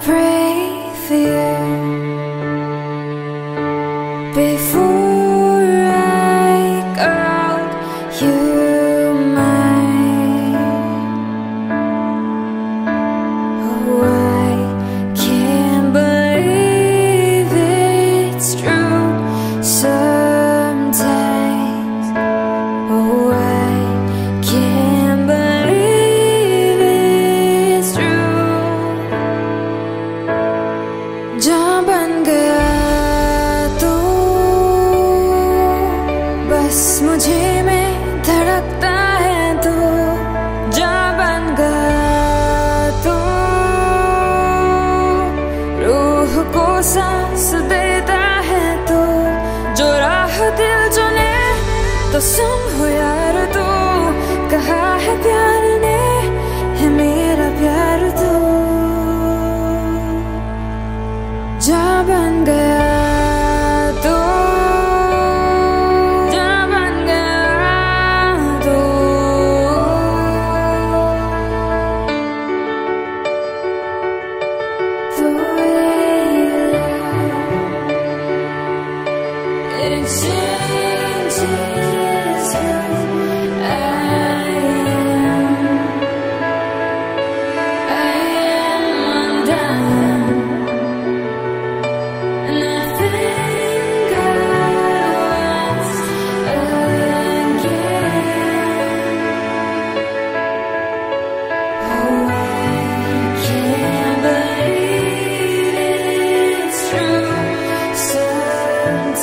pray for you. सांस देता है तो। जो राह दिल चुने तो सुन हुआ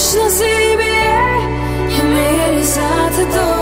खुश नसीब है मेरे साथ तो